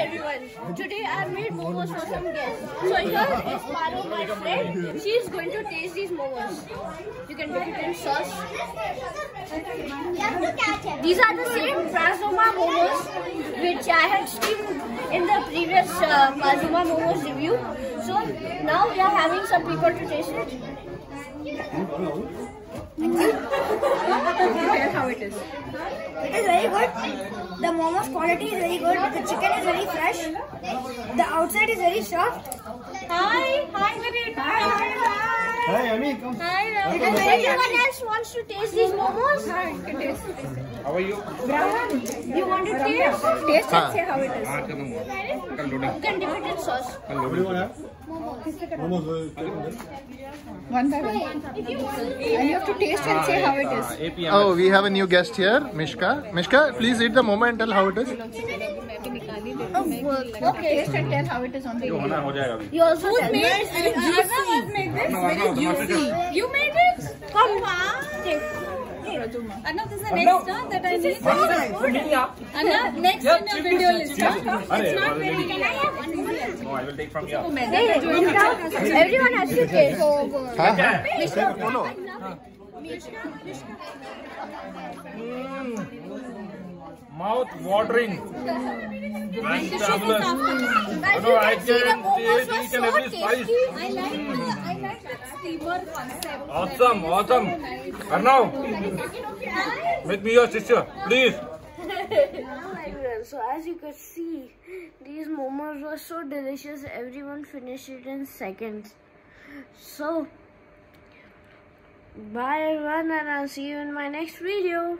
everyone. Today I made momos for some guests. So here is Paro, my friend. She is going to taste these momos. You can dip it in sauce. These are the same Prasuma momos which I had steamed in the previous uh, momos review. So now we are having some people to taste it. How it is. It is very good. The momos quality is very good. The chicken is very fresh. The outside is very soft. Hi, hi, Vineet. Hi, hi, Hey, Ami, come. hi. If anyone else wants to taste these momos, How are you? you want to taste? Taste and say how it is. आज खत्म हुआ कल loading You can dip it in sauce. कल loading One by one. And you have to taste and say how it is. APM Oh, we have a new guest here, Mishka. Mishka, please eat the momo and tell how it is. Okay. Taste and tell how it is on the जो होना हो जाएगा अभी You also tell me. made this? You see. You made it? Come on. Anna, this is the next turn that I need. Anna, next in your video list. It's not very. Can I have one more? No, I will take from here. Everyone has to take. Mishka, follow. Mishka, Mishka. mouth watering. Grand travelers. No, I can taste each and every spice. I like the, I like steamer concept. Awesome, awesome. Arnav, make me your sister, please. So as you could see, these momos were so delicious. Everyone finished it in seconds. So, bye everyone and I'll see you in my next video.